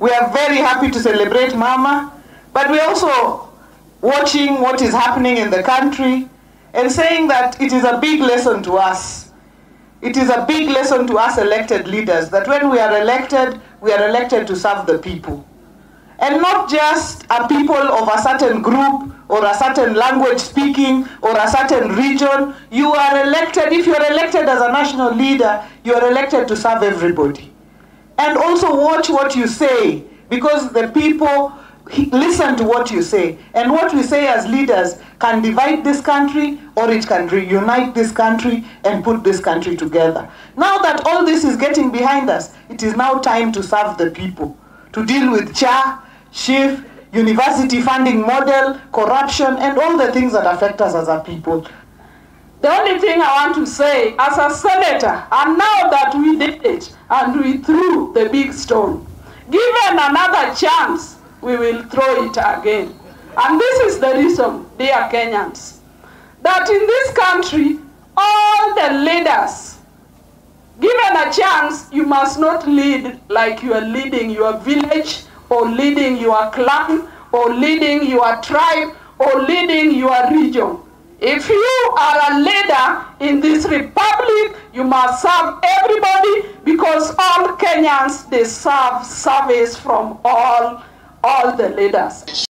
We are very happy to celebrate Mama, but we're also watching what is happening in the country and saying that it is a big lesson to us. It is a big lesson to us elected leaders that when we are elected, we are elected to serve the people. And not just a people of a certain group or a certain language speaking or a certain region. You are elected, if you are elected as a national leader, you are elected to serve everybody. And also watch what you say because the people listen to what you say. And what we say as leaders can divide this country or it can reunite this country and put this country together. Now that all this is getting behind us, it is now time to serve the people, to deal with SHA, SHIF, university funding model, corruption, and all the things that affect us as a people. The only thing I want to say as a senator, and now that we did it and we threw the big stone, given another chance, we will throw it again. And this is the reason, dear Kenyans, that in this country, all the leaders, given a chance, you must not lead like you are leading your village or leading your clan or leading your tribe or leading your region. If you are a leader in this republic, you must serve everybody because all Kenyans deserve service from all, all the leaders.